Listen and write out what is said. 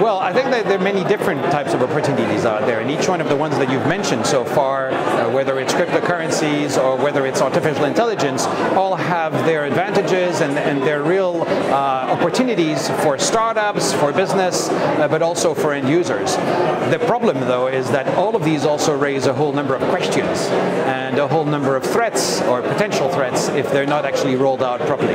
Well, I think that there are many different types of opportunities out there, and each one of the ones that you've mentioned so far, uh, whether it's cryptocurrencies or whether it's artificial intelligence, all have their advantages and, and their real uh, opportunities for startups, for business, uh, but also for end users. The problem, though, is that all of these also raise a whole number of questions and a whole number of threats or potential threats if they're not actually rolled out properly.